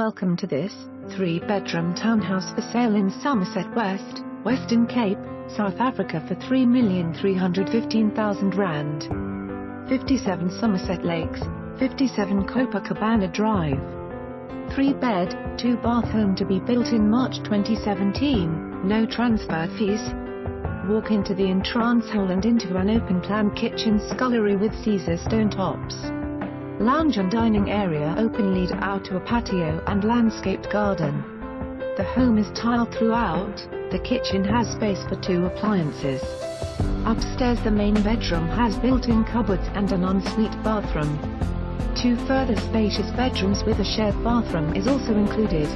Welcome to this, three-bedroom townhouse for sale in Somerset West, Western Cape, South Africa for R3,315,000. 57 Somerset Lakes, 57 Copa Cabana Drive. 3-bed, 2-bath home to be built in March 2017, no transfer fees. Walk into the entrance hall and into an open-plan kitchen scullery with Caesar stone tops. Lounge and dining area open lead out to a patio and landscaped garden. The home is tiled throughout, the kitchen has space for two appliances. Upstairs the main bedroom has built-in cupboards and an ensuite bathroom. Two further spacious bedrooms with a shared bathroom is also included.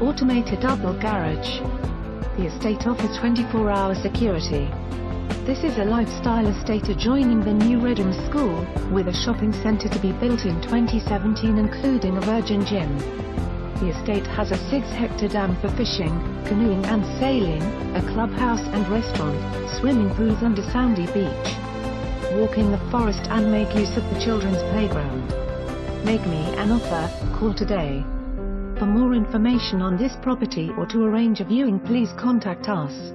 Automated double garage. The estate offers 24-hour security. This is a lifestyle estate adjoining the new Reddam School, with a shopping centre to be built in 2017 including a Virgin Gym. The estate has a 6-hectare dam for fishing, canoeing and sailing, a clubhouse and restaurant, swimming pools and a sandy beach. Walk in the forest and make use of the children's playground. Make me an offer, call today. For more information on this property or to arrange a viewing please contact us.